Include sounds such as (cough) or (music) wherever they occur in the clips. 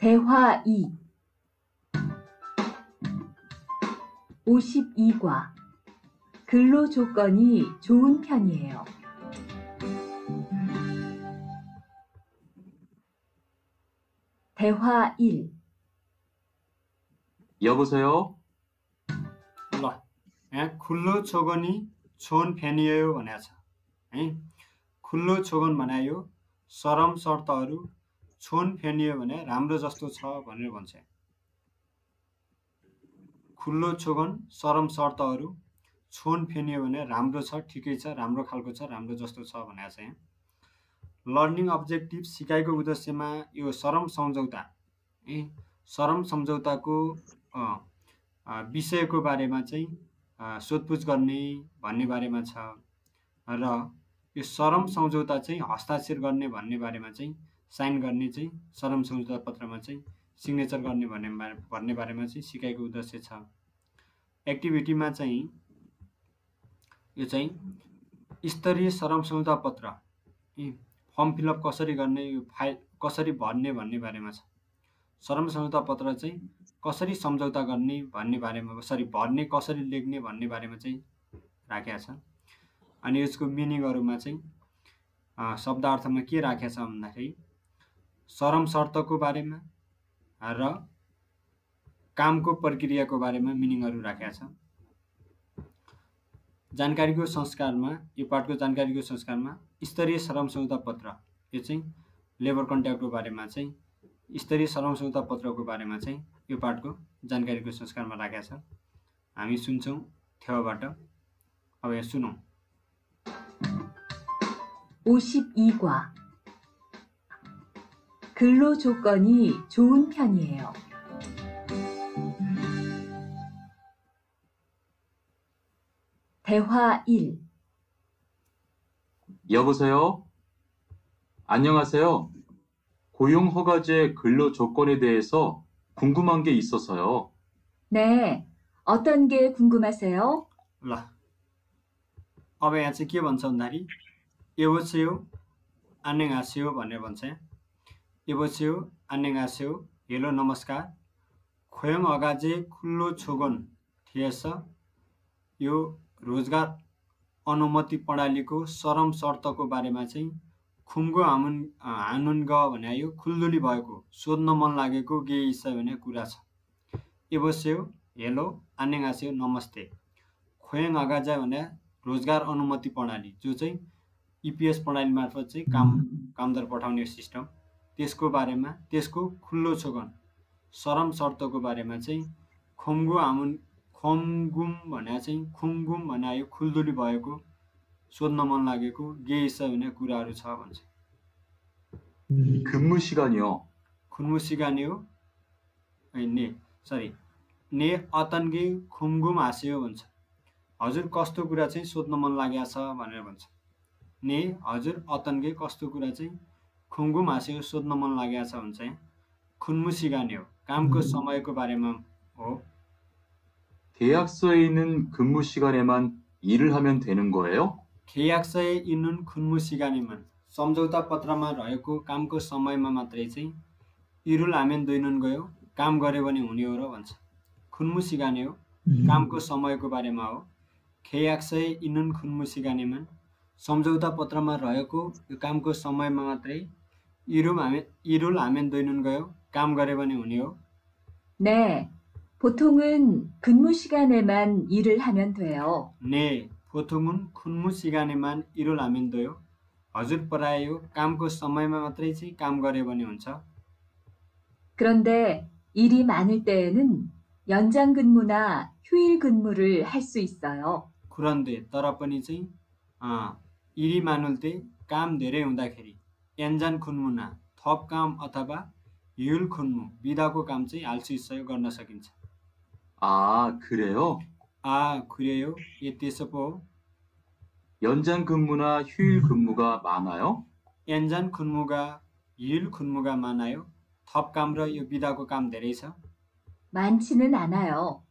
대화 2 52과 근로 조건이 좋은 편이에요. 대화 1 여보세요? ल यहाँ खुल्लो छोगनी छोन फेनियो भनेको छ है खुल्लो छोगन बनायो सरम शर्तहरू छोन फेनियो भने राम्रो जस्तो छ भनेर भन्छ। खुल्लो छोगन सरम शर्तहरू छोन फेनियो भने राम्रो छ ठिकै छ राम्रो खालको छ राम्रो जस्तो छ भनेको छ यहाँ लर्निङ अब्जेक्टिभ सिकाइको उद्देश्यमा यो सरम सम्झौता है सरम सम्झौताको विषयको बारेमा चाहिँ सोधपुछ गर्ने भन्ने बारेमा छ। र यो सरम सम्झौता चाहिँ हस्ताक्षर गर्ने भन्ने बारेमा चाहिँ साइन गर्ने चाहिँ सरम सम्झौता पत्रमा चाहिँ सिग्नेचर गर्ने भन्ने भन्ने बारेमा चाहिँ सिकाइको उद्देश्य छ। एक्टिभिटीमा चाहिँ यो चाहिँ स्तरीय सरम सम्झौता पत्र फर्म फिलअप कसरी गर्ने यो फाइल कसरी भर्ने भन्ने बारेमा छ। सरम सम्झौता पत्र चाहिँ कसरी सम्झौता गर्ने भन्ने बारेमा सरी भर्ने कसरी लेख्ने भन्ने बारेमा चाहिँ राखेको छ अनि यसको मिनिङहरूमा चाहिँ शब्दार्थमा के राखेको छ भन्दाखेरि सरम शर्तको बारेमा र कामको प्रक्रियाको बारेमा मिनिङहरू राखेको छ। जानकारीको संस्कारमा यो पाठको जानकारीको संस्कारमा स्तरीय सरम सम्झौता पत्र यो चाहिँ लेबर कन्ट्याक्टको बारेमा चाहिँ स्तरीय सरम सम्झौता पत्रको बारेमा चाहिँ यो पाठको जानकारीको संस्कारमा राखेको छ। हामी सुन्छौँ थेवाबाट अब यहाँ सुनौँ। 52과 근로 조건이 좋은 편이에요. 대화 1 여보세요? 안녕하세요. 고용허가제 근로 조건에 대해서 궁금한 게 있어서요. 네, 어떤 게 궁금하세요? ल अब यहाँ चाहिँ के भन्छ भन्दाखेरि एवोछ्यो आन्नेङ आस्यो भनेर भन्छ आन्नेङ आस्यो हेलो नमस्कार। खोयङ अगाजे खुल्लो छोगन थिएछ। यो रोजगार अनुमति प्रणालीको सरम शर्तको बारेमा चाहिँ खुम्गो हामुन हानुन ग भने यो खुल्दुली भएको सोध्न मन लागेको गे इसा भन्ने कुरा छ। एवोस्यो हेलो आन्नेङ आस्यो नमस्ते। खोयङ अगाजा भने रोजगार अनुमति प्रणाली जो चाहिँ इपिएस प्रणाली मार्फत चाहिँ काम कामदार पठाउने सिस्टम। त्यसको बारेमा त्यसको खुल्लो छोगन सरम शर्तको बारेमा चाहिँ खोङ्गु आमुन खोमगुम भने चाहिँ खुमगुम भने यो खुल्दुली भएको सोध्न मन लागेको गेइसा हुने कुराहरू छ भन्छ। खुम्मु सिगानी हो खुम्मु सिगानी हो ने सरी ने अतन्गे खुमगुम हाँस्यो भन्छ। हजुर कस्तो कुरा चाहिँ सोध्न मन लागेको छ भनेर भन्छ। ने हजुर अतन्गे कस्तो कुरा चाहिँ खुङ्गुम हाँस्यो सोध्न मन लागेको छ भन्छ यहाँ खुन्मु सिगाने हो कामको समयको बारेमा हो 계약서에 있는 근무 시간에만 일을 하면 되는 거예요? केयाक्सय इनुन खुन्मु सिगानेमान सम्झौता पत्रमा रहेको कामको समयमा मात्रै चाहिँ इरुल हामेन दैनुन गयो काम गऱ्यो भने हुने हो र भन्छ खुन्मु सिगाने हो कामको समयको बारेमा हो खेयाक्सय इनुन खुन्मु सिगानेमान सम्झौता पत्रमा रहेको यो कामको समयमा मात्रै इरुम हामे इरुल हामेन दैनुन गयो काम गऱ्यो भने हुने हो 네, 보통은 근무 시간에만 일을 하면 돼요. ने फोथुमुन खुन्मु सिगानेमान इरुल हामेन दोयो हजुर परायो कामको समयमा मात्रै चाहिँ काम गऱ्यो भने हुन्छ 그런데 일이 많을 때에는 연장 근무나 휴일 근무를 할 수 있어요. खुरन्दे तर पनि चाहिँ अँ, इरी मानुल्ते काम धेरै हुँदाखेरि एन्जान खुन्मुना थप काम अथवा युल खुन्मु बिदाको काम चाहिँ हाल्छु सहयोग गर्न सकिन्छ 아, 그래요? आ खुरेयो ए त्यसो पो हो 연장 근무나 휴일 근무가 많아요? एन्जान खुन्मुगा युल खुन्मुगा मानायो थप काम र यो बिदाको काम धेरै छ 많지는 않아요.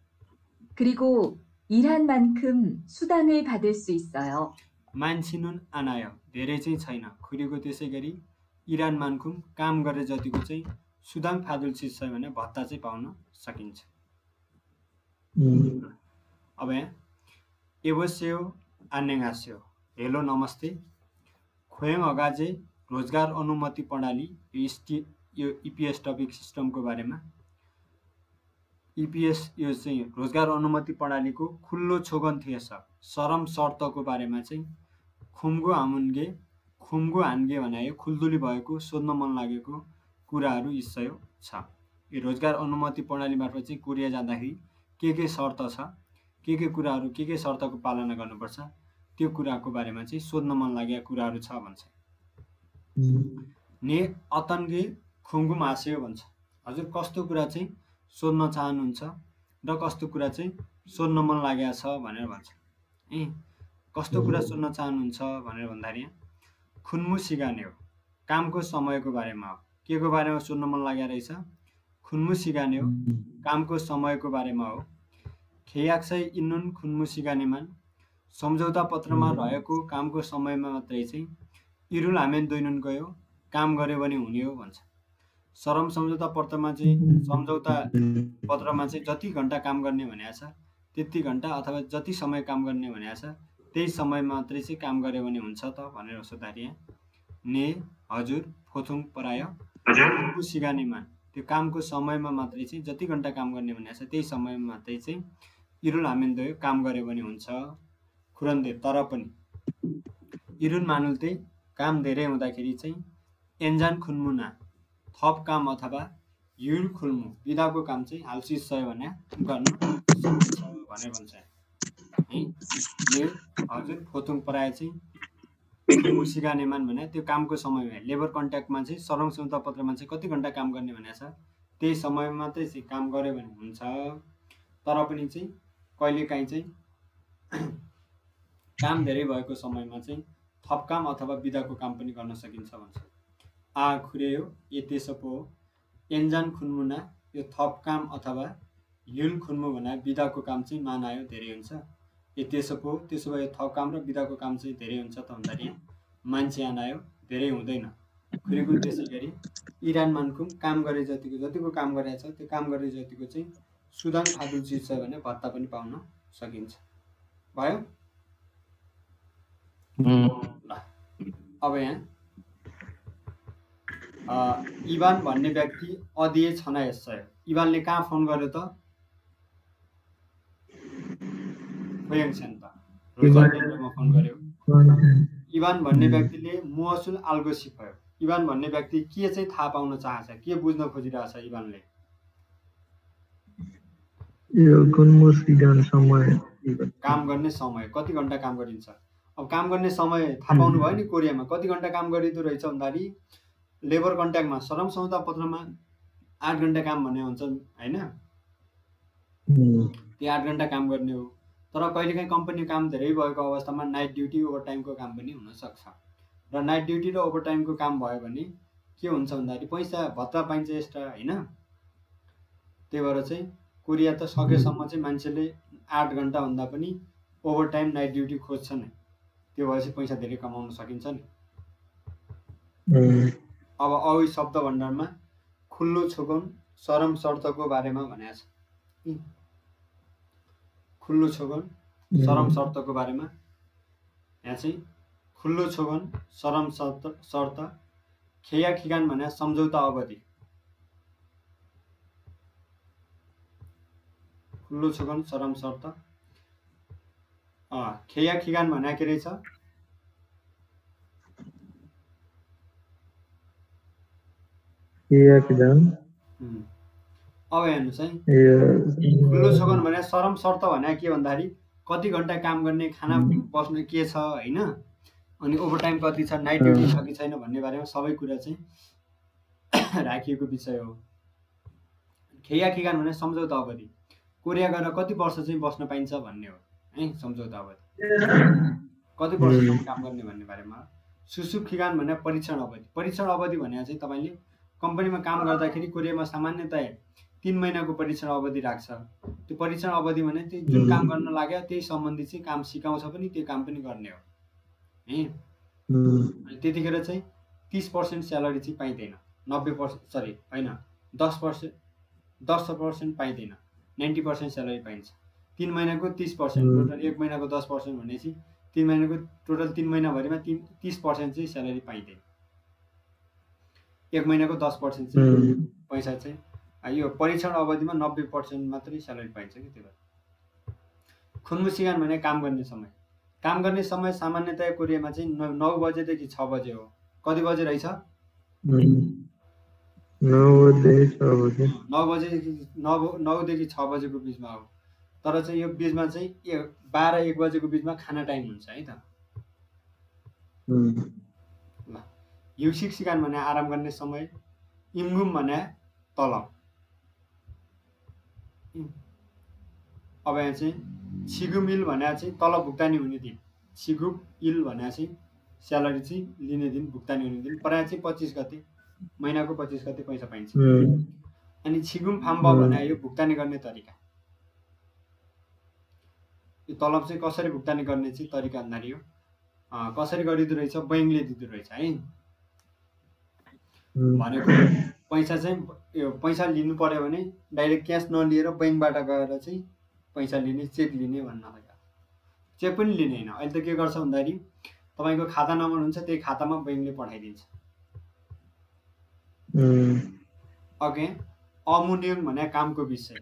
그리고 일한 만큼 수당을 받을 수 있어요. मान्छेनुन आनायो धेरै चाहिँ छैन। खुरेको त्यसै गरी इरान मानकुम काम गरे जतिको चाहिँ सुदाङ फादुल चिज छ भने भत्ता चाहिँ पाउन सकिन्छ। अब यहाँ एवस्यो आन्याङ्गास्यो हेलो नमस्ते। खोयाङ अगाजे रोजगार अनुमति प्रणाली यो स्टि यो इपिएस टपिक सिस्टमको बारेमा। इपिएस यो चाहिँ रोजगार अनुमति प्रणालीको खुल्लो छोगन थिएछ। सरम शर्तको बारेमा चाहिँ खुम्गु हामुन्गे खुम्गु हान्गे भने खुल्दुली भएको सोध्न मन लागेको कुराहरू इस्सयो छ। यो रोजगार अनुमति प्रणाली मार्फत चाहिँ कोरिया जाँदाखेरि के के शर्त छ के के कुराहरू के के शर्तको पालना गर्नुपर्छ त्यो कुराको बारेमा चाहिँ सोध्न मन लागेका कुराहरू छ भन्छ। ने अतन्गे खुङ्गुम हाँस्यो भन्छ। हजुर कस्तो कुरा चाहिँ सोध्न चाहनुहुन्छ र कस्तो कुरा चाहिँ सोध्न मन लागेको छ भनेर भन्छ। ए कस्तो कुरा सोध्न चाहनुहुन्छ भनेर भन्दाखेरि खुन्मु सिगाने हो। कामको समयको बारेमा हो। के को बारेमा सोध्न मन लागेको रहेछ? खुन्मु सिगाने हो। कामको समयको बारेमा हो। खेयाक्सै इन्नुन खुन्मु सिगानेमान सम्झौता पत्रमा। रहेको कामको समयमा मात्रै चाहिँ इरुल हामेन दोइनुन गयो काम गऱ्यो भने हुने हो भन्छ। सरम सम्झौता पत्रमा चाहिँ सम्झौता पत्रमा चाहिँ जति घन्टा काम गर्ने भनेको छ त्यति घन्टा अथवा जति समय काम गर्ने भनेको छ त्यही समयमा मात्रै चाहिँ काम गऱ्यो भने हुन्छ त भनेर सोद्धाखेरि यहाँ ने हजुर फोथुङ परायो। कामको सिगानेमा त्यो कामको समयमा मात्रै चाहिँ जति घन्टा काम गर्ने भनेको छ त्यही समयमा मात्रै चाहिँ इरुल हामेन दोयो काम गऱ्यो भने हुन्छ। खुरन्दे तर पनि। इरुन मानुल चाहिँ काम धेरै हुँदाखेरि चाहिँ एन्जान खुन्मुना थप काम अथवा युल खुल्मु बिदाको काम चाहिँ हालसिस सय भने गर्नु भनेर भन्छ। है हजुर फोतुङ पराए चाहिँ सिगानेमान भने त्यो कामको समयमा लेबर कन्ट्याक्टमा चाहिँ सरङ पत्रमा चाहिँ कति घन्टा काम गर्ने भनेको छ? त्यही समयमा मात्रै चाहिँ काम गऱ्यो भने हुन्छ। तर पनि चाहिँ कहिलेकाहीँ चाहिँ (clears throat) काम धेरै भएको समयमा चाहिँ थप काम अथवा बिदाको काम पनि गर्न सकिन्छ भन्छ। आ खुरेयो ए त्यसो पो एन्जान खुन्मुना यो थप काम अथवा युल खुन्मु भन्दा बिदाको काम चाहिँ मानायो धेरै हुन्छ। ए त्यसो पो त्यसो भए थप काम र बिदाको काम चाहिँ धेरै हुन्छ त भन्दाखेरि मान्छे आनायो धेरै हुँदैन। खुरेको त्यसै गरी इरान मानकुम काम गरे जतिको जतिको काम गरेको छ त्यो काम गरे जतिको चाहिँ सुदान खादु चिज छ भने भत्ता पनि पाउन सकिन्छ। भयो? ल अब यहाँ इभान भन्ने व्यक्ति अदिए छना यसय इभानले कहाँ फोन गर्यो त? खोयाङछ्यान त। रोजगार केन्द्रमा फोन गर्यो। इभान भन्ने व्यक्तिले मुअसुल आल्गो सिकायो इभान भन्ने व्यक्ति के चाहिँ थाहा पाउन चाहन्छ? के बुझ्न खोजिरहेछ इभानले काम गर्ने समय। कति घन्टा काम गरिन्छ? अब काम गर्ने समय थाहा पाउनु भयो नि कोरियामा। कति घन्टा काम गरिँदो रहेछ भन्दाखेरि लेबर कन्ट्याक्टमा श्रम संहिता पत्रमा आठ घन्टा काम भन्ने हुन्छ होइन? त्यो आठ घन्टा काम गर्ने हो। तर कहिलेकाहीँ कम्पनी काम धेरै भएको अवस्थामा नाइट ड्युटी ओभर टाइमको काम पनि हुनसक्छ। र नाइट ड्युटी र ओभर टाइमको काम भयो भने के हुन्छ भन्दाखेरि पैसा भत्ता पाइन्छ एक्स्ट्रा होइन? त्यही भएर चाहिँ कोरिया त सकेसम्म चाहिँ मान्छेले आठ घन्टाभन्दा पनि ओभर टाइम नाइट ड्युटी खोज्छ नै त्यो भएपछि पैसा धेरै कमाउन सकिन्छ नि। अब अघि शब्द भण्डारमा खुल्लो छोगन सरम शर्तको बारेमा भनेको छ। खुल्लो छोगन सरम शर्तको बारेमा। यहाँ चाहिँ खुल्लो छोगन सरम शर्त शर्त खेया खिगान भने सम्झौता अवधि। खुल्लो छोगन सरम शर्त। खेया खिगान भने के रहेछ? किदान उम्, अब हेर्नुहोस् है। खुल्लो छोगन भने सरम शर्त भने के भन्दाखेरि कति घन्टा काम गर्ने खाना बस्ने के छ होइन? अनि ओभर टाइम कति छ नाइट ड्युटी छ कि छैन भन्ने बारेमा सबै कुरा चाहिँ (coughs) राखिएको विषय हो। खेया खिगान भने सम्झौता अवधि। कोरिया गएर कति वर्ष चाहिँ बस्न पाइन्छ भन्ने हो है? सम्झौता अवधि। कति वर्षसम्म काम गर्ने भन्ने बारेमा। सुसुप खिगान भने परीक्षण अवधि। परीक्षण अवधि भने चाहिँ तपाईँले कम्पनीमा काम गर्दाखेरि कोरियामा सामान्यतया तिन महिनाको परीक्षण अवधि राख्छ। त्यो परीक्षण अवधि भने त्यो जुन काम गर्न लाग्यो त्यही सम्बन्धी चाहिँ काम सिकाउँछ पनि त्यो काम पनि गर्ने हो। है? अनि त्यतिखेर चाहिँ तिस पर्सेन्ट स्यालेरी चाहिँ पाइँदैन। नब्बे पर्सेन्ट सरी होइन दस पर्सेन्ट दस पर्सेन्ट पाइँदैन। नाइन्टी पर्सेन्ट स्यालेरी पाइन्छ। तिन महिनाको तिस पर्सेन्ट। टोटल एक महिनाको दस पर्सेन्ट भनेपछि तिन महिनाको टोटल तिन महिनाभरिमा तिन तिस पर्सेन्ट चाहिँ स्यालेरी पाइँदैन। एक महिनाको दस पर्सेन्ट चाहिँ पैसा चाहिँ यो परीक्षण अवधिमा नब्बे पर्सेन्ट मात्रै स्यालेरी पाइन्छ कि त्यो भएर। खुन्मु सिगान भने काम गर्ने समय। काम गर्ने समय सामान्यतया कोरियामा चाहिँ नौ नौ बजेदेखि छ बजे हो। कति बजे रहेछ? नौ बजेदेखि नौ नौदेखि छ बजेको बिचमा हो। तर चाहिँ यो बिचमा चाहिँ बाह्र एक बजेको बिचमा खाना टाइम हुन्छ है त। ल। युसिक सिकान भने आराम गर्ने समय। इम्गुम भने तलब अब यहाँ चाहिँ छिगुम इल भने चाहिँ तलब भुक्तानी हुने दिन छिगुम इल भने चाहिँ स्यालेरी चाहिँ लिने दिन भुक्तानी हुने दिन प्रायः चाहिँ पच्चिस गते महिनाको पच्चिस गते पैसा पाइन्छ। अनि छिगुम फाम्बा भने यो भुक्तानी गर्ने तरिका। यो तलब चाहिँ कसरी भुक्तानी गर्ने चाहिँ तरिका भन्दाखेरि अँ, कसरी गरिदिँदो रहेछ बैङ्कले दिँदो रहेछ है। भनेको पैसा चाहिँ यो पैसा लिनु पर्यो भने डाइरेक्ट क्यास नलिएर बैङ्कबाट गएर चाहिँ पैसा लिने चेक लिने भन्न खोजेको चेक पनि लिने होइन। अहिले त के गर्छ भन्दाखेरि तपाईँको खाता नम्बर हुन्छ त्यही खातामा बैङ्कले पठाइदिन्छ। ओके अमुनियम भने कामको विषय।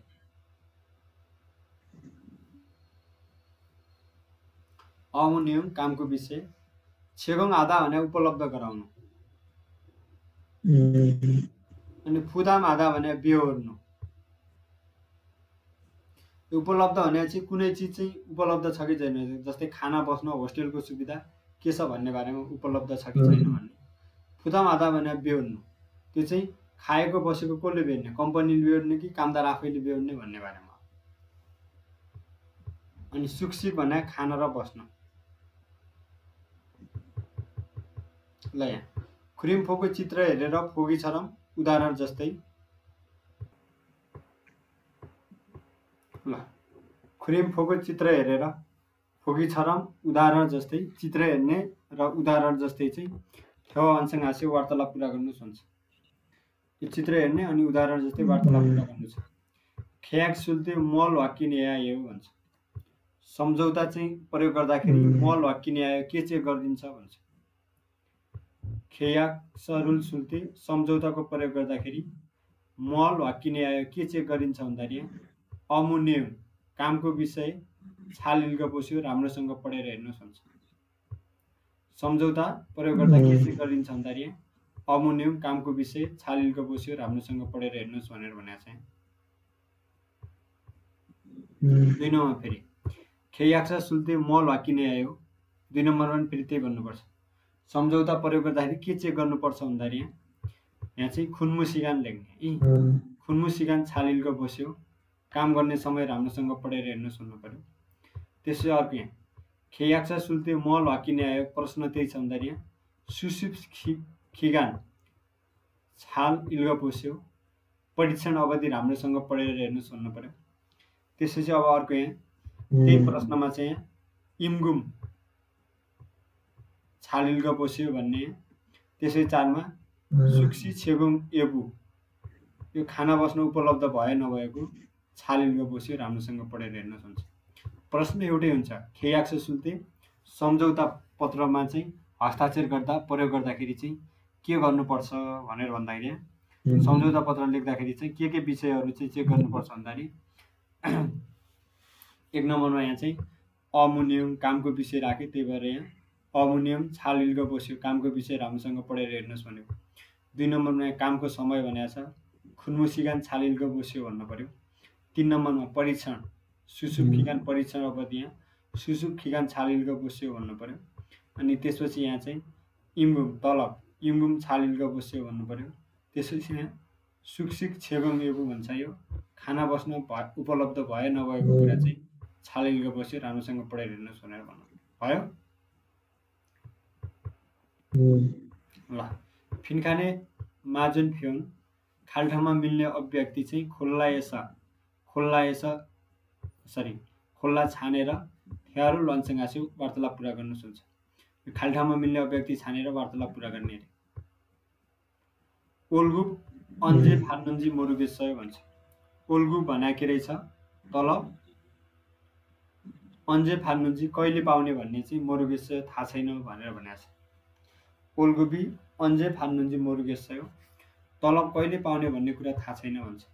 अमुनियम कामको विषय। छेगोङ आधा भने उपलब्ध गराउनु। अनि फुदाम आधा भने बेहोर्नु उपलब्ध भने चाहिँ कुनै चिज चाहिँ उपलब्ध छ कि छैन? जस्तै खाना बस्न होस्टेलको सुविधा के छ भन्ने बारेमा उपलब्ध छ कि छैन भन्ने। आधा भने बेहोर्नु। त्यो चाहिँ खाएको बसेको कसले बेहोर्ने? कम्पनीले बेहोर्ने कि कामदार आफैले बेहोर्ने भन्ने बारेमा? अनि सुक्सी भने खान र बस्न। ल यहाँ। खुरिम फोको चित्र हेरेर फोगी छरम उदाहरण जस्तै ल खुरिम फोको चित्र हेरेर फोगी छरम उदाहरण जस्तै चित्र हेर्ने र उदाहरण जस्तै चाहिँ ठेवा अनसँग वार्तालाप पुरा गर्नुहोस् भन्छ यो चित्र हेर्ने अनि उदाहरण जस्तै वार्तालाप पुरा गर्नु छ ख्याक सुल्ते मल वाक्किने आयो भन्छ सम्झौता चाहिँ प्रयोग गर्दाखेरि। मल वाक्किने आयो के चेक गरिदिन्छ भन्छ खेयाक सरुल सुल्ते सम्झौताको प्रयोग गर्दाखेरि मल वाक्किने आयो के चेक गरिन्छ भन्दाखेरि अमुन्य कामको विषय छालिल्ग बस्यो राम्रोसँग पढेर हेर्नुहोस् भन्छ सम्झौता प्रयोग गर्दा के चेक गरिन्छ भन्दाखेरि अमुन्यम कामको विषय छालिल्ग बस्यो राम्रोसँग पढेर हेर्नुहोस् भनेर भनेको। हम्म, दुई नम्बर फेरि। खेयाक्सा सुल्ते मल वाकिने आयो दुई नम्बरमा पनि फेरि त्यही भन्नुपर्छ। सम्झौता प्रयोग गर्दाखेरि के चेक गर्नुपर्छ भन्दाखेरि यहाँ यहाँ चाहिँ खुन्मु सिगान लेख्ने। यी हम्म, खुन्मु सिगान छालिल्ग बस्यो। काम गर्ने समय राम्रोसँग पढेर हेर्नुहोस् भन्नु पऱ्यो त्यसै अर्को यहाँ खेयाक्सा सुल्ते मल वाकिने आयो प्रश्न त्यही यहाँ सुसुप खि खिगान छाल इल्ग बस्यो परीक्षण अवधि राम्रोसँग पढेर हेर्नुहोस् भन्नु पऱ्यो त्यसपछि अब अर्को यहाँ त्यही प्रश्नमा चाहिँ यहाँ इम्गुम छालिल्ग बस्यो भन्ने त्यसै चारमा सुक्सी छेगुङ एबु यो खाना बस्न उपलब्ध भए नभएको छालिल्ग बस्यो राम्रोसँग पढेर हेर्नुहोस् हुन्छ प्रश्न एउटै हुन्छ खेयाक्स सुल्ते सम्झौता पत्रमा चाहिँ हस्ताक्षर गर्दा प्रयोग गर्दाखेरि चाहिँ के गर्नुपर्छ? भनेर भन्दाखेरि सम्झौता पत्र लेख्दाखेरि चाहिँ के के विषयहरू चाहिँ चेक गर्नुपर्छ भन्दाखेरि एक नम्बरमा यहाँ चाहिँ अमुनियम कामको विषय राखेँ त्यही भएर यहाँ अमुनियम छालिल्ग बस्यो कामको विषय राम्रोसँग पढेर हेर्नुहोस् भनेको। दुई नम्बरमा यहाँ कामको समय भनेको छ खुनमुसिगान छालिल्ग बस्यो भन्नु पऱ्यो तिन नम्बरमा परीक्षण सुसुप खिगान परीक्षण अवधि यहाँ सुसुप खिगान छालिल्ग बस्यो भन्नु पऱ्यो अनि त्यसपछि यहाँ चाहिँ इम्गुम तलब इम्गुम छालिल्ग बस्यो भन्नु पऱ्यो त्यसपछि यहाँ सुकसिक छेगोङ एबु भन्छ यो। खाना बस्न भ- उपलब्ध भए नभएको कुरा चाहिँ छालिल्ग बस्यो राम्रोसँग पढेर हेर्नुहोस् भनेर भन्नु भयो? ल फिनखाने माजुन फ्योन खाल्ठामा मिल्ने अभिव्यक्ति चाहिँ खोल्लाएस खोल्लाएस सरी खोल्ला छानेर थ्यारो लन्चङ्गासु वार्तालाप पुरा गर्नु सोच्छ यो खाल्ठामा मिल्ने अभिव्यक्ति छानेर वार्तालाप पुरा गर्ने अरे। ओल्गुप अन्जे. फाट्नुहुन्छ मोरुगेसय भन्छ। ओल्गु भनाके रहेछ तलब अन्जे फाट्नुहुन्छ कहिले पाउने भन्ने चाहिँ मोरुगेसय थाहा छैन भनेर भनेको छ। ओल्गुबी अन्जे फाट्नुहुन्छ मोरुगेसय तलब कहिले पाउने भन्ने कुरा थाहा छैन भन्छ।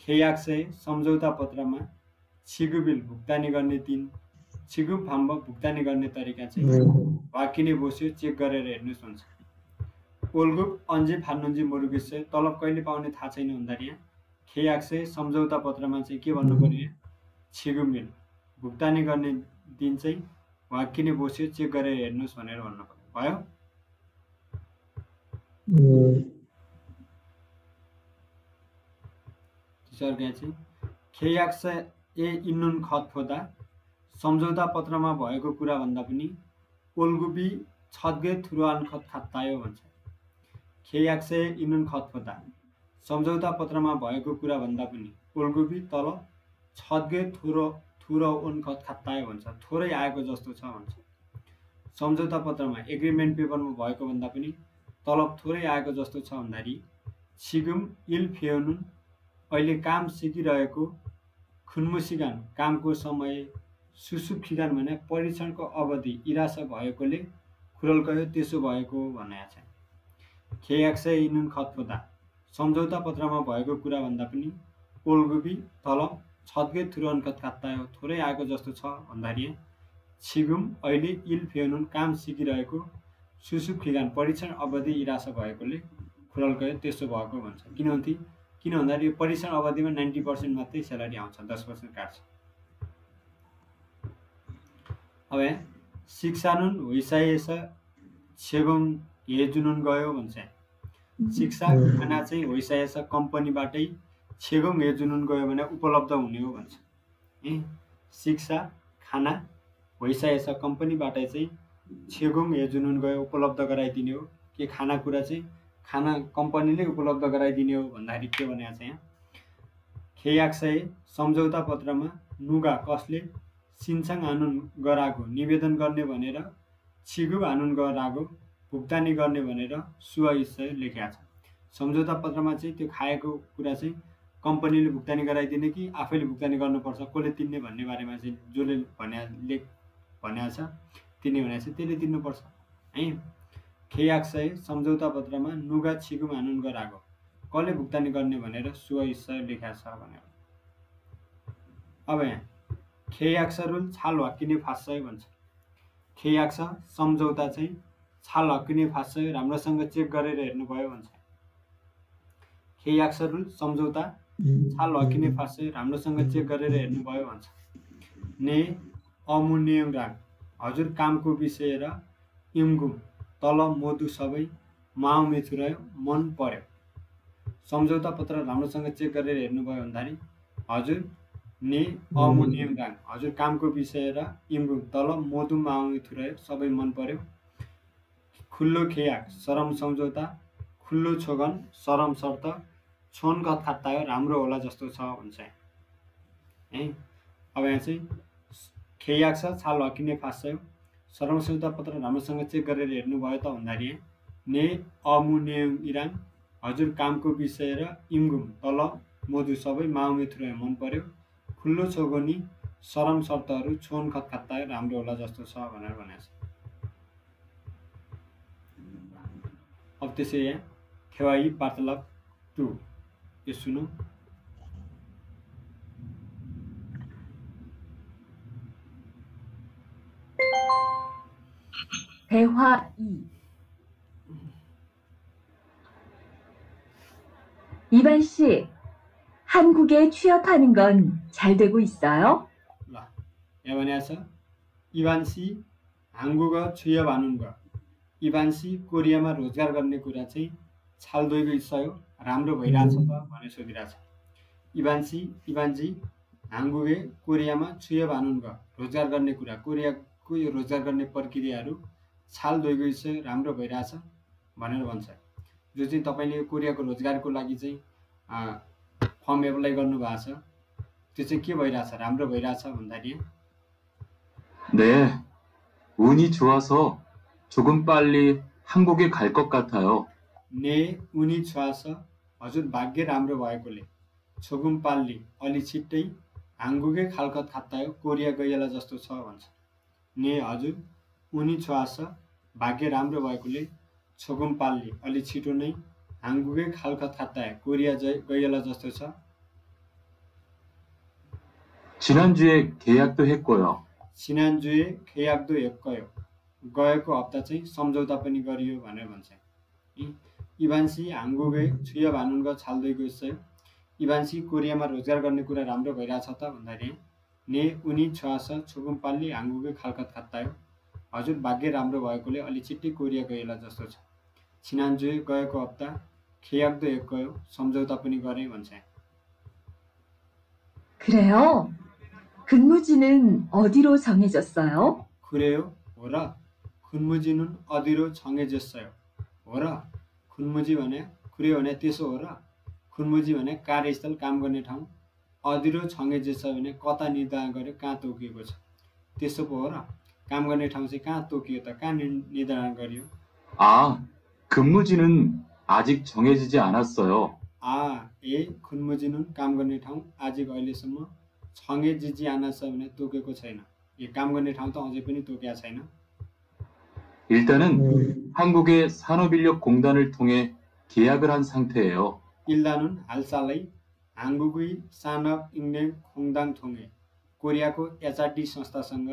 खेयाक्सय सम्झौता पत्रमा छिगुबिल भुक्तानी गर्ने दिन छिगु फाम्ब भुक्तानी गर्ने तरिका चाहिँ. वाकिने बस्यो चेक गरेर हेर्नुहोस् भन्छ ओल्गुप अन्जे फान्नुन्जी मुरुगेस तलब कहिले पाउने थाहा छैन भन्दाखेरि यहाँ खेयाक्से सम्झौता पत्रमा चाहिँ के भन्नु पऱ्यो यहाँ? छिगुमिल भुक्तानी गर्ने दिन चाहिँ वाकिने बस्यो चेक गरेर हेर्नुहोस् भनेर भन्नु पऱ्यो। भयो? चाहिँ खेयाक्स ए इन्नुन खत फोदा सम्झौता पत्रमा भएको कुरा भन्दा पनि ओल्गुबी छद्गे थुरुवान खत खात्तायो भन्छ खेयाक्से इन्नुन खत फोदा सम्झौता पत्रमा भएको कुरा भन्दा पनि ओल्गुबी तल छद्गे थुरो थुरो उन खत खात्तायो भन्छ थोरै आएको जस्तो छ भन्छ सम्झौता पत्रमा एग्रिमेन्ट पेपरमा भएको भन्दा पनि तलब थोरै आएको जस्तो छ भन्दाखेरि सिगुम इल फेउनुन अहिले काम सिकिरहेको खुन्मुसिगान कामको समय सुसुखिगान भने परीक्षणको अवधि इरासा भएकोले खुरल्कयो त्यसो भएको भनेको छ खेयाक्से इनुन खतपोदा सम्झौता पत्रमा भएको कुरा भन्दा पनि ओल्गुबी तलब छत्के थुरन खत खात्तायो थोरै आएको जस्तो छ भन्दाखेरि छिगुम अहिले इल फेउनुन काम सिकिरहेको सुसुखिगान परीक्षण अवधि इरासा भएकोले खुरल्कयो त्यसो भएको भन्छ। किनभने किन भन्दाखेरि यो परीक्षण अवधिमा नाइन्टी पर्सेन्ट मात्रै स्यालेरी आउँछ दस पर्सेन्ट काट्छ। अब यहाँ शिक्षानुन होइसाएछ छेगुङ हेजुनुन गयो भन्छ। शिक्षा खाना चाहिँ होइसाएछ कम्पनीबाटै छेगुङ हेजुनुन गयो भने उपलब्ध हुने हो भन्छ। ए शिक्षा खाना होइसाएछ कम्पनीबाट चाहिँ छेगुङ हेजुनुन गयो उपलब्ध गराइदिने हो। के खानाकुरा चाहिँ खाना कम्पनीले उपलब्ध गराइदिने हो भन्दाखेरि के भनेको छ यहाँ? खेयाक्सय सम्झौता पत्रमा नुगा कसले सिन्साङ आनुन गराएको निवेदन गर्ने भनेर छिगु आनुन गराएको भुक्तानी गर्ने भनेर सुविषय लेखेको छ सम्झौता पत्रमा चाहिँ त्यो खाएको कुरा चाहिँ कम्पनीले भुक्तानी गराइदिने कि आफैले भुक्तानी गर्नुपर्छ? कसले तिर्ने भन्ने बारेमा चाहिँ जसले भन्या लेख भनेको छ तिर्ने भनेको छ त्यसले तिर्नुपर्छ। है? खेयाक्सय सम्झौता पत्रमा नुगा छिगुम हानुन गराएको। कसले भुक्तानी गर्ने भनेर सुविषय लेखेको छ भनेर। अब यहाँ खेयाक्स रुल छाल हक्किने फाँसय भन्छ। खेयाक्स सम्झौता चाहिँ छाल हक्किने फाँसय राम्रोसँग चेक गरेर हेर्नुभयो भन्छ। खेयाक्स रुल सम्झौता छाल हकिने फाँसै राम्रोसँग चेक गरेर हेर्नुभयो भन्छ। ने अमुनियम राग हजुर कामको विषय र इम्गुम। तल मोदु सबै माउ मेथुरायो मन पर्यो। सम्झौता पत्र राम्रोसँग चेक गरेर हेर्नुभयो भन्दाखेरि हजुर ने अमुनियम राग हजुर कामको विषय र इम्गुम तल मोदु माउ मेथुरायो सबै मन पर्यो। खुल्लो खेयाक सरम सम्झौता खुल्लो छोगन सरम शर्त छोन खात्तायो राम्रो होला जस्तो छ भन्छ। है अब यहाँ चाहिँ खेयाक छ छाल हकिने फाँस्यो सरमसौता पत्र राम्रोसँग चेक गरेर हेर्नुभयो त भन्दाखेरि ने अमुनियम इरान हजुर कामको विषय र इम्गुम तल मोदु सबै माउमेथुरो मन पर्यो खुल्लो छोगोनी सरम शर्तहरू छोन खत खात्तायो राम्रो होला जस्तो छ भनेर भनेको छ अब त्यसै यहाँ खेवाई वार्तालाप टू। यो सुनौ। 대화 2 이반 씨, 한국에 취업하는 건 잘 되고 있어요? ल यहाँ भनेको छ इभान्सी हाङ्गुग छुय भानुङ्ग इभान्सी कोरियामा रोजगार गर्ने कुरा चाहिँ छालदोइको इच्छा हो राम्रो भइरहेछ त भनेर सोधिरहेछ इभान्सी इभान्जी हाङ्गुगे कोरियामा छुय भानुङ्ग रोजगार गर्ने कुरा कोरियाको यो रोजगार गर्ने प्रक्रियाहरू छालदोइको इच्छा राम्रो भइरहेछ भनेर भन्छ जो चाहिँ तपाईँले यो कोरियाको रोजगारको लागि चाहिँ फर्म एप्लाई गर्नुभएको छ त्यो चाहिँ के भइरहेछ राम्रो भइरहेछ भन्दाखेरि 네, 운이 좋아서 조금 빨리 한국에 갈 것 같아요. ने उनी छुवास हजुर भाग्य राम्रो भएकोले छोगुम पाल्ली अलि छिट्टै हाङ्गुकै खालकत खात्तायो कोरिया गइएला जस्तो छ भन्छ ने हजुर उनी छुवास भाग्य राम्रो भएकोले छोगुम पाल्ली अलि छिटो नै हाङ्गुकै खालकत खात्तायो कोरिया जय गइएला जस्तो छ 지난주에 계약도 했고요. सिनान्जुए खेयाक्दो हेक्कयो गएको हप्ता चाहिँ सम्झौता पनि गरियो भनेर भन्छ इ- इभान्सी हाङ्गुगे छुय भानुनको छाल्दै गइसक्यो इभान्सी कोरियामा रोजगार गर्ने कुरा राम्रो भइरहेछ त भन्दाखेरि ने उनी छुवास छुकुम पाल्ली हाङ्गुगे खालकत खात्तायो हजुर भाग्य राम्रो भएकोले अलि छिट्टै कोरिया गएला जस्तो छ छिनान्जुए गएको हप्ता खेयाक्दो हेक्कयो सम्झौता पनि गरेँ भन्छ 그래요? 근무지는 어디로 정해졌어요? 그래요? हो र खुन्मुजीनुन अदिरो छङ्गेजेसयो हो र खुन्मुजी भने कुरे भने त्यसो हो र खुन्मुजी भने कार्यस्थल काम गर्ने ठाउँ अदिरो छङ्गेजेस भने कता निर्धारण गर्यो कहाँ तोकिएको छ त्यसो पो हो र काम गर्ने ठाउँ चाहिँ कहाँ तोकियो त कहाँ निर्- निर्धारण गरियो 아, 근무지는 아직 정해지지 않았어요. आ ए खुन्मुजिनुन काम गर्ने ठाउँ आजको अहिलेसम्म छङ्गेजिजी आनास भने तोकेको छैन यो काम गर्ने ठाउँ त अझै पनि तोकेको छैन 일단은 음, 한국의 산업인력공단을 통해 계약을 한 상태예요. इल्दानुन हालसालै हाङ्गुगुई सानक इङ्ने खोङदाङ थोङे कोरियाको एचआरटी संस्थासँग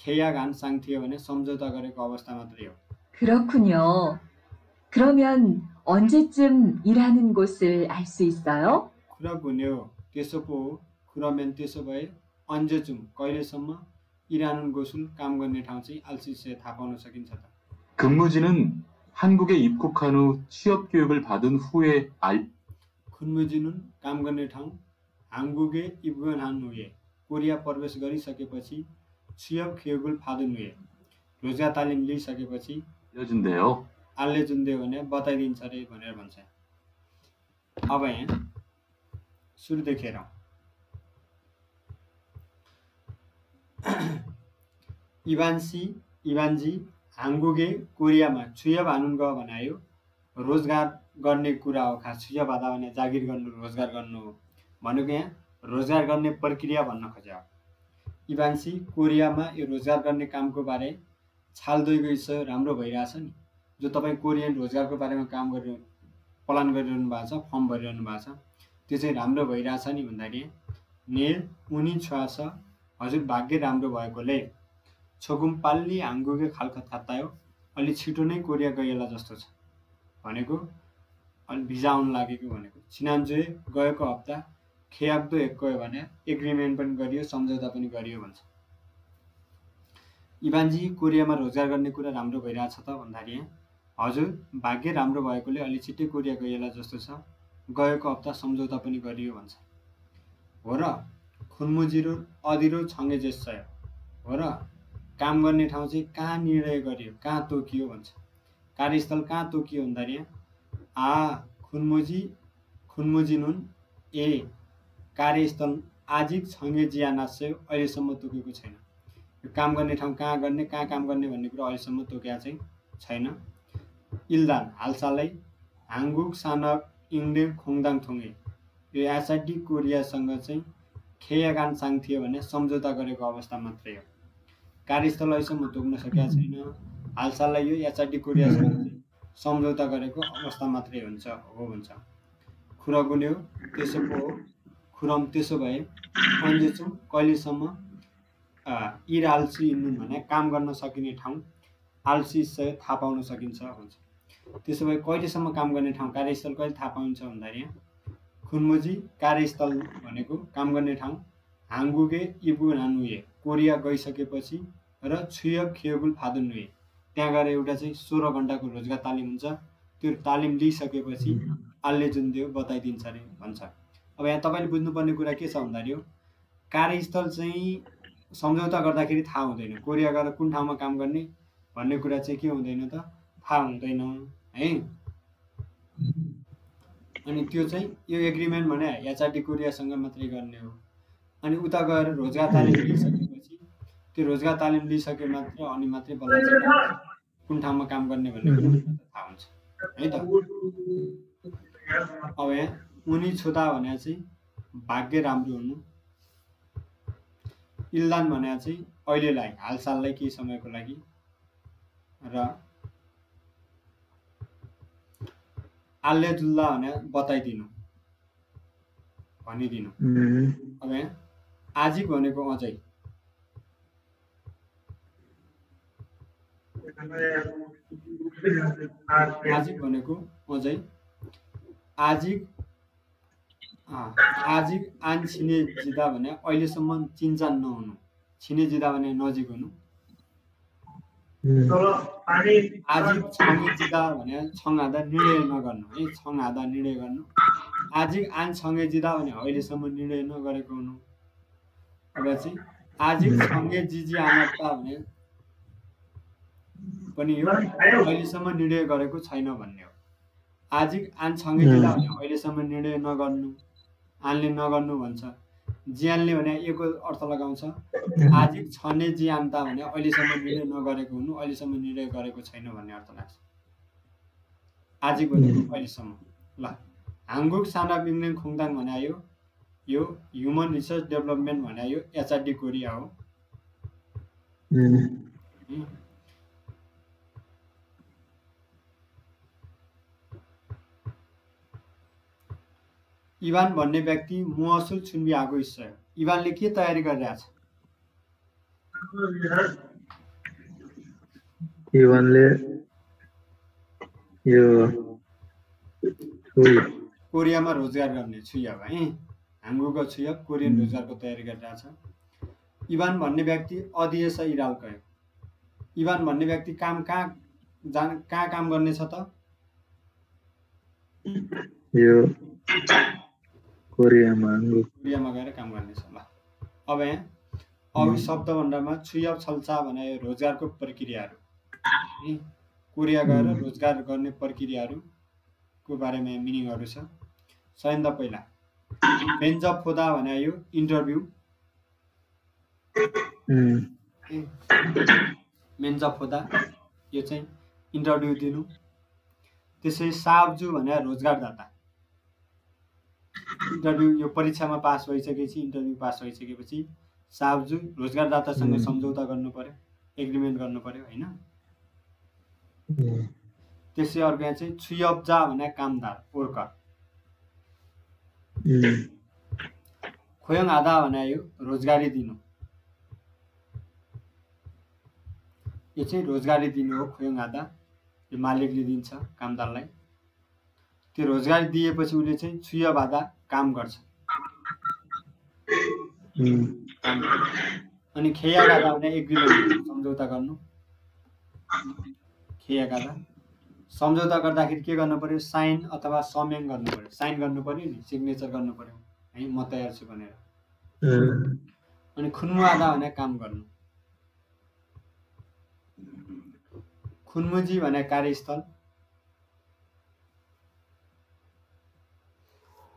खेयागान साङ्थियो भने सम्झौता गरेको अवस्था मात्रै हो 그렇군요. 그러면 언제쯤 일하는 곳을 알 수 있어요? कुरा गुन्यो त्यसो पो हो कुरामेन त्यसो भए अन्जेजुम कहिलेसम्म इरानुन गोसुल काम गर्ने ठाउँ चाहिँ आलसिसे थाहा पाउन सकिन्छ त 근무지는 한국에 입국한 후 취업 교육을 받은 후에 알, खुन्मुजिनुन काम गर्ने ठाउँ हाङ्गुगे इब्गन हान हुए कोरिया प्रवेश गरिसकेपछि छियब खेगुल फादुन हुए रोजगार तालिम लिइसकेपछि 알려준대요. आलले जुन्दे भने बताइदिन्छ अरे भनेर भन्छ अब यहाँ सुरुदेखि हेरौँ इभान्सी इभान्जी हाङ्गुगे कोरियामा छुय भानुन गयो बनायो रोजगार गर्ने कुरा हो खास छुय भादा भने जागिर गर्नु रोजगार गर्नु हो भनेको यहाँ रोजगार गर्ने प्रक्रिया भन्न खोज्यो इभान्सी कोरियामा यो रोजगार गर्ने कामको बारे छाल्दै गइस राम्रो भइरहेछ नि। जो तपाईँ कोरियन रोजगारको बारेमा काम गरेर प्लान गरिरहनु भएको छ फर्म भरिरहनु भएको छ त्यो चाहिँ राम्रो भइरहेछ नि भन्दाखेरि ने उनी छुवास हजुर भाग्य राम्रो भएकोले छोकुम पाल्ली हाङ्गुगे खालखत खात्तायो अलि छिटो नै कोरिया गइएला जस्तो छ। भनेको अलि भिजा आउनु लागेको भनेको। छिनान्जुए गएको हप्ता खेयाक्दो हेक्कयो भने एग्रिमेन्ट पनि गरियो सम्झौता पनि गरियो भन्छ। इभान्जी कोरियामा रोजगार गर्ने कुरा राम्रो भइरहेछ त भन्दाखेरि हजुर भाग्य राम्रो भएकोले अलि छिट्टै कोरिया गइएला जस्तो छ गएको हप्ता सम्झौता पनि गरियो भन्छ। हो र खुन्मुजिरो अदिरो छङ्गे जेस्छ हो र काम गर्ने ठाउँ चाहिँ कहाँ निर्णय गरियो कहाँ तोकियो भन्छ। कार्यस्थल कहाँ तोकियो भन्दाखेरि आ खुन्मुजी खुन्मुजिनुन ए कार्यस्थल आजिक छङ्गे जियानास्य अहिलेसम्म तोकेको छैन। यो काम गर्ने ठाउँ कहाँ गर्ने कहाँ काम गर्ने भन्ने कुरो अहिलेसम्म तोकेको चाहिँ छैन। इल्दान हालसालै हाङ्गुक सानक इङ्डे खोङदाङ थोङे। यो एसआइटी कोरियासँग चाहिँ खेयागान साङ थियो भने सम्झौता गरेको अवस्था मात्रै हो। कार्यस्थल अहिलेसम्म तोक्न सकेका छैन। हालसालै यो एचआइटी कोरियासँग चाहिँ सम्झौता गरेको अवस्था मात्रै हुन्छ हो हुन्छ। खुरा गुन्यो त्यसो पो हो। खुरम त्यसो भए अन्जेछौँ कहिलेसम्म इर आल्सी इन्नुन भने काम गर्न सकिने ठाउँ आल्सी सय थाहा पाउन सकिन्छ भन्छ त्यसो भए कहिलेसम्म काम गर्ने ठाउँ कार्यस्थल कहिले थाहा पाइन्छ भन्दाखेरि खुनमुजी कार्यस्थल भनेको काम गर्ने ठाउँ हाङ्गुगे इबु नानुए कोरिया गइसकेपछि र छुयब खियोगुल फादुन नुए त्यहाँ गएर एउटा चाहिँ सोह्र घन्टाको रोजगार तालिम हुन्छ। त्यो तालिम लिइसकेपछि आलले जुन दियो बताइदिन्छ अरे भन्छ। अब यहाँ तपाईँले बुझ्नुपर्ने कुरा के छ भन्दाखेरि कार्यस्थल चाहिँ सम्झौता गर्दाखेरि थाहा हुँदैन। कोरिया गएर कुन ठाउँमा काम गर्ने भन्ने कुरा चाहिँ के हुँदैन त? थाहा हुँदैन है? अनि त्यो चाहिँ यो एग्रिमेन्ट भने एचआरटी कोरियासँग मात्रै गर्ने हो। अनि उता गएर रोजगार तालिम लिइसकेपछि त्यो रोजगार तालिम लिइसके मात्र अनि मात्रै बल्ल कुन ठाउँमा काम गर्ने भन्ने कुरा थाहा हुन्छ है त? अब यहाँ उनी छुँदा भने चाहिँ भाग्य राम्रो हुनु। इल्दान भने चाहिँ अहिलेलाई हालसाललाई केही समयको लागि। र आल्लेदुल्ला भने बताइदिनु। भनिदिनु। अब यहाँ आजिक भनेको अझै। आजिक भनेको अझै। आजिक अँ, आजिक आन छिने जिदा भने अहिलेसम्म चिन्जान नहुनु। छिने जिदा भने नजिक हुनु। आजिक छङ्गे जिदा भने छङ हादा निर्णय नगर्नु है छङ हादा निर्णय गर्नु। आजिक आन छङ्गे जिदा भने अहिलेसम्म निर्णय नगरेको हुनु। अब चाहिँ आजिक छङ्गे जिजी आनाता भने पनि यो अहिलेसम्म निर्णय गरेको छैन भन्ने हो। आजिक आन छङ्गे जिदा भने अहिलेसम्म निर्णय नगर्नु। आनले नगर्नु भन्छ। ज्यानले भने एको अर्थ लगाउँछ। (laughs) आजिक छने ज्यान्ता भने अहिलेसम्म निर्णय नगरेको हुनु अहिलेसम्म निर्णय गरेको छैन भन्ने अर्थ लाग्छ। आजिक भनेको (laughs) अहिलेसम्म। ल हाङगुक साना बिङलिङ खुङदाङ भने आयो यो ह्युमन रिसर्च डेभलपमेन्ट भने यो एचआरडी कोरिया हो। इभान भन्ने व्यक्ति महसुल आएको हिस्सा हो इभानले के तयारी गरिरहेछ? इवानले यो कोरियामा रोजगार गर्ने छुयब है हाङ्गुको छुयब कोरियन रोजगारको तयारी गरिरहेछ। इभान भन्ने व्यक्ति अध्ययस इरालको हो इभान भन्ने व्यक्ति काम कहाँ जान कहाँ काम गर्नेछ त? यो कोरियामा कोरियामा गएर काम गर्नेछ ल। अब यहाँ अघि शब्दभण्डारमा छुयब छल्चा भने रोजगारको प्रक्रियाहरू। कोरिया गएर रोजगार गर्ने प्रक्रियाहरूको बारेमा मिनिङहरू छ। सबैभन्दा पहिला। बेन्ज फोदा भने यो इन्टरभ्यू। मेन्जा फोदा यो चाहिँ इन्टरभ्यू दिनु। त्यसै साब्जु भने रोजगारदाता। इन्टरभ्यू यो परीक्षामा पास भइसकेपछि इन्टरभ्यू पास भइसकेपछि साब्जु रोजगारदातासँग। सम्झौता गर्नु पर्यो एग्रिमेन्ट गर्नु पर्यो होइन? त्यसै अर्को यहाँ चाहिँ छुयब्जा भने कामदार वर्कर खोयोङ आधा भने यो रोजगारी दिनु। यो चाहिँ रोजगारी दिनु हो खोयोङ आधा यो मालिकले दिन्छ कामदारलाई। त्यो रोजगारी दिएपछि उसले चाहिँ छुय बाधा काम गर्छ। अनि खेया गाधा भने एग्रिमेन्ट सम्झौता गर्नु। खेया गाधा सम्झौता गर्दाखेरि के गर्नु पर्यो? साइन अथवा सम्याङ गर्नु पर्यो। साइन गर्नु पर्यो नि सिग्नेचर गर्नु पर्यो। है म तयार छु भनेर। अनि खुन्मु आधा भने काम गर्नु। खुन्मुजी भने कार्यस्थल।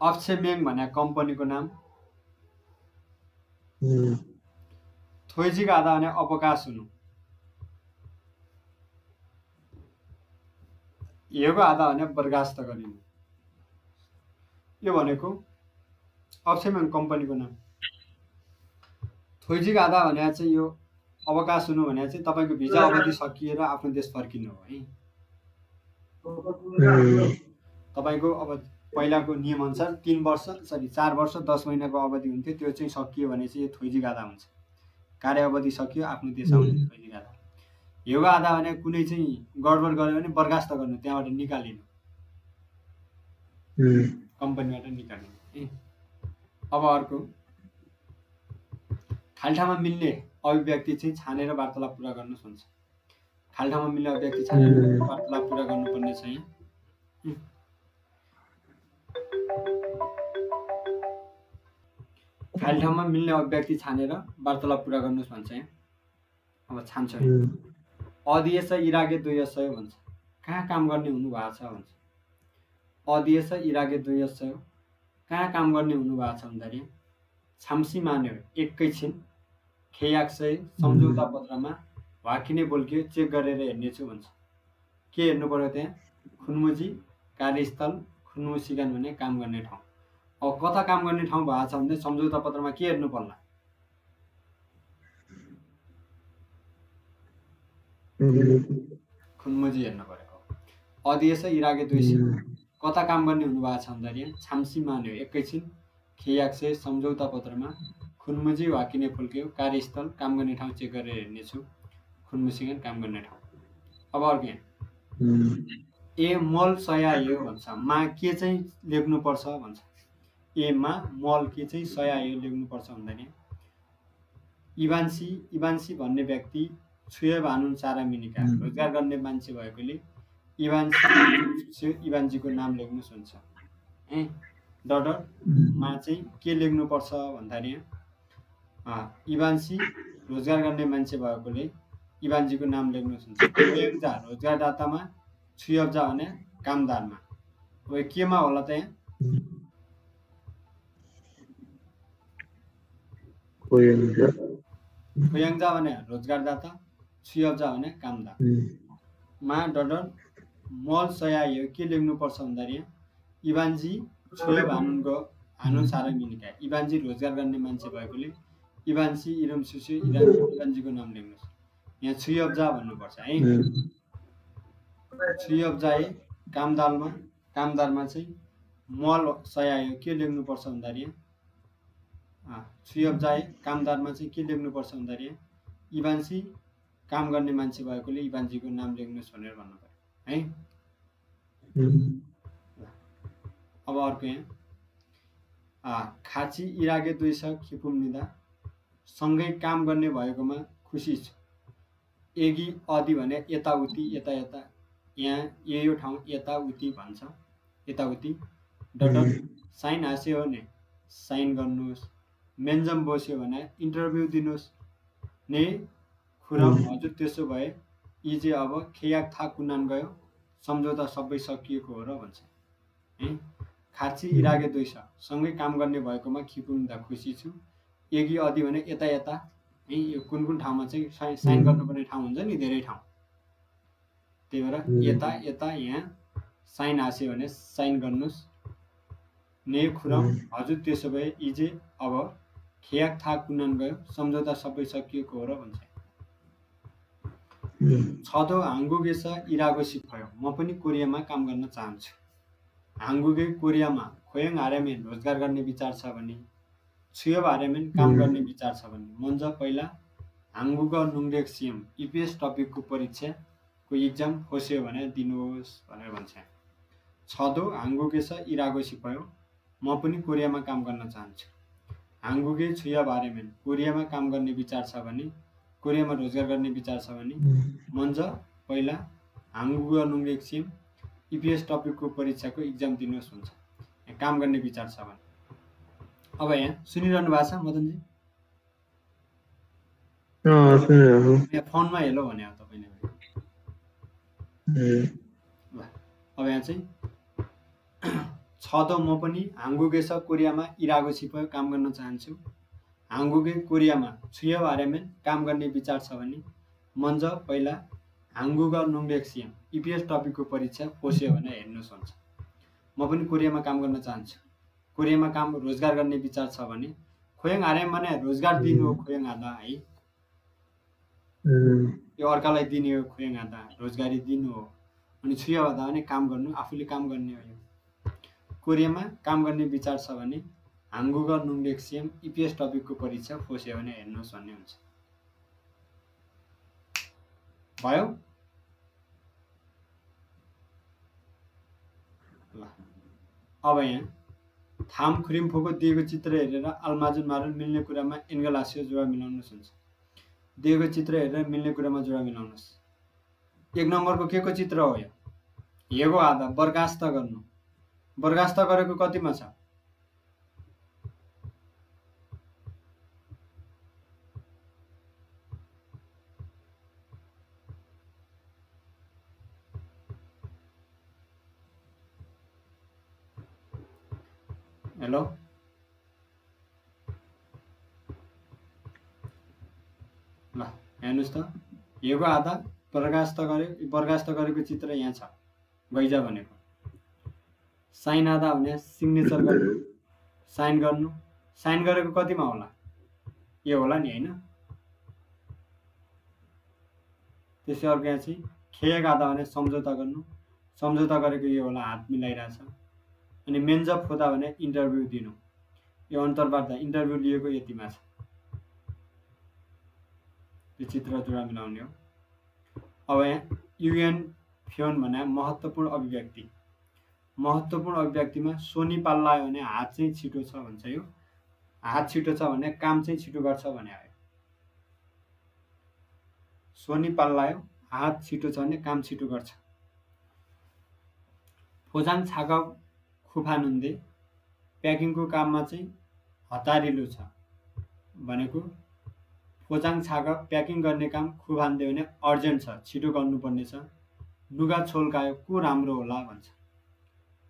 अक्षमेङ भने कम्पनीको नाम। थोइजिक आधा भने अवकाश हुनु। हेको आधा भने बर्खास्त गरिनु। यो भनेको अक्षमेङ कम्पनीको नाम। थोइजिक आधा भने चाहिँ यो अवकाश हुनु भने चाहिँ तपाईँको भिजा अवधि सकिएर आफ्नो देश फर्किनु हो है। तपाईँको अब पहिलाको नियमअनुसार तिन वर्ष सरी चार वर्ष दस महिनाको अवधि हुन्थ्यो त्यो चाहिँ सकियो भने चाहिँ यो थोइजी गाधा हुन्छ। कार्य अवधि सकियो आफ्नो देश आउने थोइजी गाधा। योगा आधा भने कुनै चाहिँ गडबड गऱ्यो भने बर्खास्त गर्नु त्यहाँबाट निकालिनु। कम्पनीबाट निकालिनु अब अर्को। खाल्ठामा मिल्ने अभिव्यक्ति चाहिँ छानेर वार्तालाप पुरा गर्नुहोस् भन्छ खाल्ठामा मिल्ने अभिव्यक्ति छानेर वार्तालाप पुरा गर्नुपर्ने छ यहाँ खाल्ठामा मिल्ने अभिव्यक्ति छानेर वार्तालाप पुरा गर्नुहोस् भन्छ यहाँ। अब छान्छ। अध्यक्ष इरागे द्वयसय भन्छ। कहाँ काम गर्ने हुनुभएको छ भन्छ। अध्यक्ष इरागे द्वयसय। कहाँ काम गर्ने हुनुभएको छ भन्दाखेरि छाम्सी मान्यो एकैछिन खेयाक्सय सम्झौता पत्रमा वाकिने बोल्कियो चेक गरेर हेर्नेछु भन्छ। के हेर्नु पर्यो त्यहाँ? खुन्मुजी कार्यस्थल खुन्मु सिकान भने काम गर्ने ठाउँ। कता काम गर्ने ठाउँ भएको छ भने सम्झौता पत्रमा के हेर्नु पर्ला? खुन्मुजी हेर्नु परेको अध्यक्ष इरागे दुई कता काम गर्ने हुनुभएको छ भन्दाखेरि छाम्सी मान्यो एकैछिन खियाक्से सम्झौता पत्रमा खुन्मुजी वाकिने फुल्क्यो कार्यस्थल काम गर्ने ठाउँ चेक गरेर हेर्नेछु। खुन्मुसिङ काम गर्ने ठाउँ। अब अर्को यहाँ। ए मल सयायो भन्छ। मा के चाहिँ लेख्नुपर्छ भन्छ? एमा मल के चाहिँ सयायो लेख्नुपर्छ भन्दाखेरि। इभान्सी इभान्सी भन्ने व्यक्ति छुय भानु चारा मिनिका रोजगार गर्ने मान्छे भएकोले इभान्सी इभान्जीको नाम लेख्नुहोस् हुन्छ। ए डडरमा चाहिँ के लेख्नुपर्छ भन्दाखेरि इभान्सी रोजगार गर्ने मान्छे भएकोले इभान्जीको नाम लेख्नुहोस् हुन्छ। खोयङ्जा रोजगारदातामा छुयब्जा भने कामदारमा। अब केमा होला त यहाँ? खोयङ्जा भने रोजगारदाता छुयब्जा भने कामदार। मा डडर मल सयायो के लेख्नुपर्छ भन्दाखेरि इभान्जी छोयो भानुनको हानु साह्रै मिनिका। इभान्जी रोजगार गर्ने मान्छे भएकोले इभान्सी इरम सुसु इभान्जी इभान्जीको नाम लेख्नुहोस् यहाँ छुयब्जा भन्नुपर्छ है। छुयब्जाए कामदारमा कामदारमा चाहिँ मल सयायो के लेख्नुपर्छ भन्दाखेरि छुयब्जाए कामदारमा चाहिँ के लेख्नुपर्छ भन्दाखेरि इभान्सी काम गर्ने मान्छे भएकोले इभान्जीको नाम लेख्नुहोस् भनेर भन्नु पऱ्यो है अब अर्को यहाँ। खाची इरागे दुई छ खिपुम निदा। सँगै काम गर्ने भएकोमा खुसी छु। एगी अदि भने यताउति यता यता। यहाँ यो यो ठाउँ यताउति भन्छ। यताउति। डटर साइन हाँस्यो भने साइन गर्नुहोस्। मेन्जम बस्यो भने इन्टरभ्यू दिनुहोस्। ने खुरम हजुर त्यसो भए यी चाहिँ अब खेयाक था कुनान गयो सम्झौता सबै सकिएको हो र भन्छ। है? खाची इरागे दुई छ। सँगै काम गर्ने भएकोमा खिपुम्दा खुसी छु। एगी अधि भने यता यता। है यो कुन कुन ठाउँमा चाहिँ साइन साइन गर्नुपर्ने ठाउँ हुन्छ नि धेरै ठाउँ। त्यही भएर यता यता यहाँ साइन हाँस्यो भने साइन गर्नुहोस्। ने खुरम हजुर त्यसो भए चाहिँ अब खेयाक था कुनान गयो सम्झौता सबै सकिएको हो र भन्छ। छदो हाङ्गुगे छ इरागो सिफयो म पनि कोरियामा काम गर्न चाहन्छु। हाङ्गुगे कोरियामा खोयङ हारेमेन रोजगार गर्ने विचार छ भने छुयो हारेमेन काम गर्ने विचार छ भने मन्ज पहिला हाङ्गुग नुङडेक सिएम इपिएस टपिकको परीक्षाको इक्जाम खोस्यो भने दिनुहोस् भनेर भन्छ। छदो हाङ्गुगे छ इरागो सिफयो म पनि कोरियामा काम गर्न चाहन्छु। हाङ्गुगे छुया बारेमेन कोरियामा काम गर्ने विचार छ भने कोरियामा रोजगार गर्ने विचार छ भने मन्ज पहिला हाङ्गुग नुङलेक सिम इपिएस टपिकको परीक्षाको इक्जाम दिनुहोस् हुन्छ। काम गर्ने विचार छ भने। अब यहाँ सुनिरहनु भएको छ मदनजी? यहाँ फोनमा हेलो भने तपाईँले। अब यहाँ चाहिँ छ त म पनि हाङ्गुगे छ कोरियामा इरागो सिपयो काम गर्न चाहन्छु। हाङ्गुगे कोरियामा छुयो बारेमा काम गर्ने विचार छ भने मन्ज पहिला हाङ्गुग नुङडेक्सियम इपिएस टपिकको परीक्षा पोस्यो भने हेर्नुहोस् हुन्छ म पनि कोरियामा काम गर्न चाहन्छु। कोरियामा काम रोजगार गर्ने विचार छ भने खोयङ हार्याम भने रोजगार दिनु हो खोयङ हाल्दा है। यो अर्कालाई दिने हो खोयङ हाल्दा रोजगारी दिनु हो। अनि छुयो भन्दा भने काम गर्नु आफूले काम गर्ने हो यो। कोरियामा काम गर्ने विचार छ भने हाङ्गुग नुङडेक्सियम इपिएस टपिकको परीक्षा फोस्यो भने हेर्नुहोस् भन्ने हुन्छ। भयो? ल। अब यहाँ थाम खुरिम्फोको दिएको चित्र हेरेर आलमाजुन मारुन मिल्ने कुरामा एङ्गल हाँस्यो जोडा मिलाउनुहोस् हुन्छ। दिएको चित्र हेरेर मिल्ने कुरामा जोडा मिलाउनुहोस्। एक नम्बरको के को चित्र हो यो? हेगो आधा बर्खास्त गर्नु। बर्खास्त गरेको कतिमा छ? हेलो? ल हेर्नुहोस् त। हेगो आधा बर्खास्त गरे बर्खास्त गरेको चित्र यहाँ छ। गैजा भनेको। साइन आधा भने सिग्नेचर गर्नु। साइन गर्नु। साइन गरेको कतिमा होला? यो होला नि होइन। त्यसै अर्को यहाँ चाहिँ खेक आधा भने सम्झौता गर्नु। सम्झौता गरेको यो होला हात मिलाइरहेछ। अनि मेन्जप खोदा भने इन्टरभ्यू दिनु। यो अन्तर्वार्ता इन्टरभ्यू लिएको यतिमा छ। यो चित्र जोडा मिलाउने हो। अब यहाँ युएन फ्योन भने महत्त्वपूर्ण अभिव्यक्ति। महत्त्वपूर्ण अभिव्यक्तिमा सोनी पाल्लायो भने हात चाहिँ छिटो छ भन्छ यो। हात छिटो छ भने काम चाहिँ छिटो गर्छ भने आयो। सोनी पाल्लायो हात छिटो छ भने काम छिटो गर्छ। फोजाङ छागा खुफानुन्दे प्याकिङको काममा चाहिँ हतारिलो छ भनेको फोजाङ छागा प्याकिङ गर्ने काम खुफान्दे भने अर्जेन्ट छ छिटो गर्नुपर्ने छ लुगा छोल्कायो को राम्रो होला भन्छ।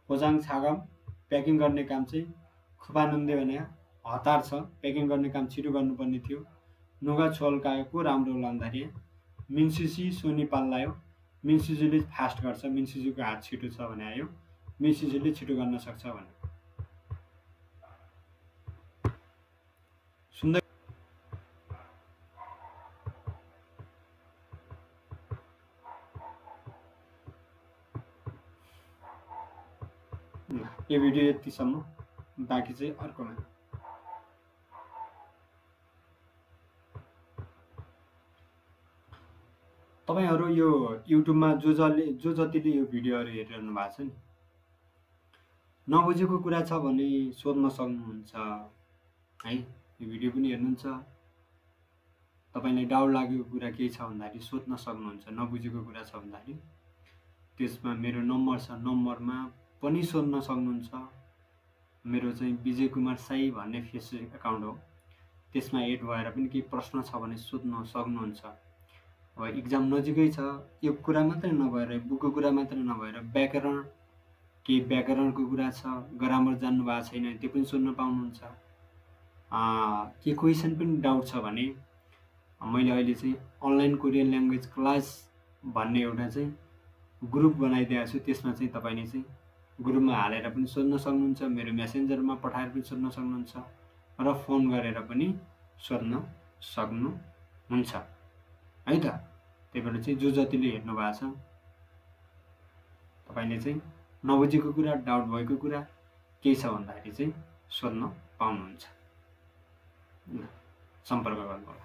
फोजाङ छागम प्याकिङ गर्ने काम चाहिँ खुपानुन्दे भने हतार छ। प्याकिङ गर्ने काम छिटो गर्नुपर्ने थियो। नुगा को राम्रो होला भन्दाखेरि मिन्सिसी सोनी पाल्लायो मिन्सिजीले फास्ट गर्छ। मिन्सिजीको हात छिटो छ भने आयो। मिन्सिजीले छिटो गर्न सक्छ भने सुन्दै ल, यो भिडियो यतिसम्म। बाँकी चाहिँ अर्कोमा। तपाईँहरू यो युट्युबमा जो जसले जो जतिले यो भिडियोहरू हेरिरहनु भएको छ नि नबुझेको कुरा छ भने सोध्न सक्नुहुन्छ है? यो भिडियो पनि हेर्नुहुन्छ। तपाईँलाई डाउट लागेको कुरा केही छ भन्दाखेरि सोध्न सक्नुहुन्छ नबुझेको कुरा छ भन्दाखेरि। त्यसमा मेरो नम्बर छ नम्बरमा पनि सोध्न सक्नुहुन्छ। मेरो चाहिँ विजय कुमार साई भन्ने फेसबुक एकाउन्ट हो। त्यसमा एड भएर पनि केही प्रश्न छ भने सोध्न सक्नुहुन्छ। अब इक्जाम नजिकै छ। यो कुरा मात्रै नभएर बुकको कुरा मात्रै नभएर व्याकरण केही व्याकरणको कुरा छ ग्रामर जान्नु भएको छैन त्यो पनि सोध्न पाउनुहुन्छ। के क्वेसन पनि डाउट छ भने मैले अहिले चाहिँ अनलाइन कोरियन ल्याङ्ग्वेज क्लास भन्ने एउटा चाहिँ ग्रुप बनाइदिएको छु। त्यसमा चाहिँ तपाईँले चाहिँ ग्रुपमा हालेर पनि सोध्न सक्नुहुन्छ मेरो मेसेन्जरमा पठाएर पनि सोध्न सक्नुहुन्छ र फोन गरेर पनि सोध्न सक्नुहुन्छ। है त? त्यही भएर चाहिँ जो जतिले हेर्नु भएको छ तपाईँले चाहिँ नबुझेको कुरा डाउट भएको कुरा केही छ भन्दाखेरि चाहिँ सोध्न पाउनुहुन्छ। सम्पर्क गर्नु होला